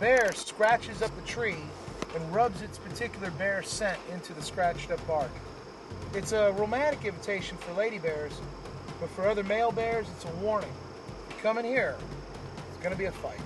bear scratches up the tree and rubs its particular bear scent into the scratched up bark. It's a romantic invitation for lady bears, but for other male bears, it's a warning. Come in here, it's going to be a fight.